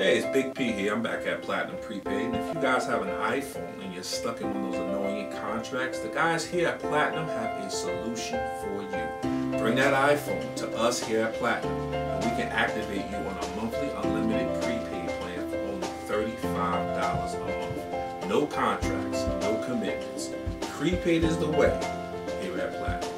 Hey, it's Big P here. I'm back at Platinum Prepaid. And if you guys have an iPhone and you're stuck in one of those annoying contracts, the guys here at Platinum have a solution for you. Bring that iPhone to us here at Platinum, and we can activate you on a monthly unlimited prepaid plan for only $35 a month. No contracts, no commitments. Prepaid is the way here at Platinum.